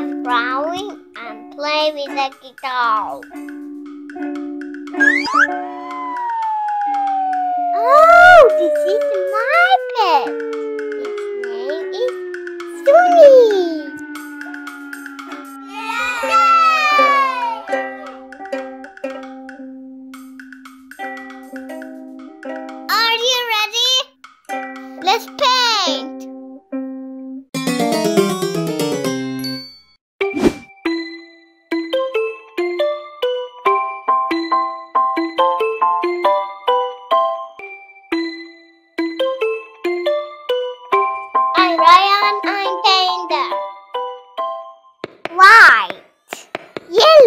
love drawing and play with the guitar. Oh, this is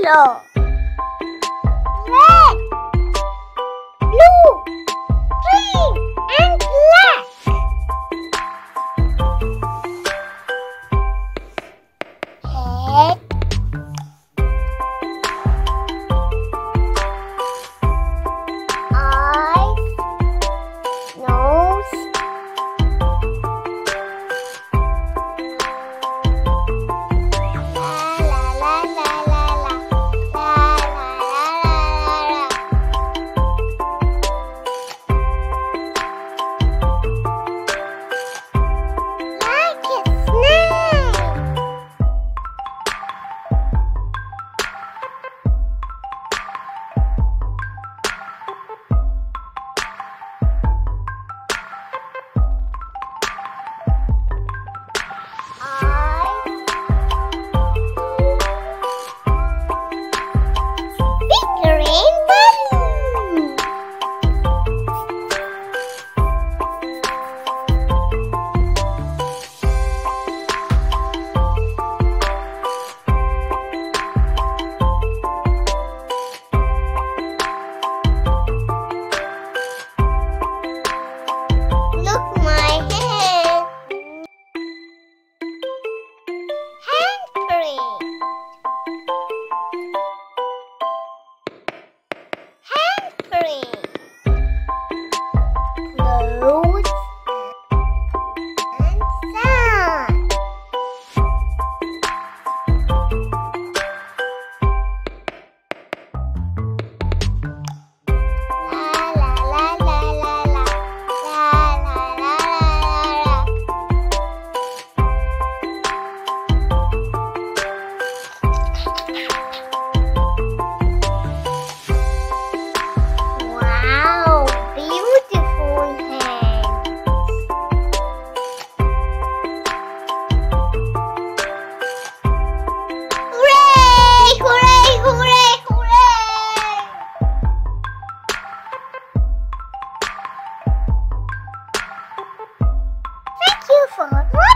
No.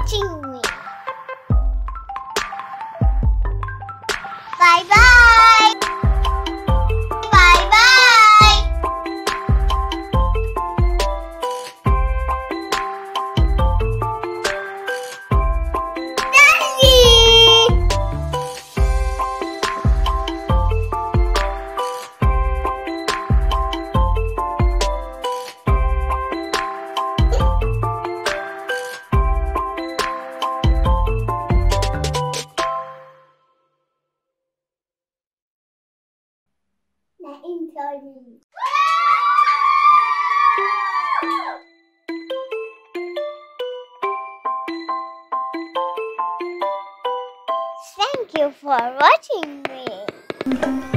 watching. Thank you for watching me.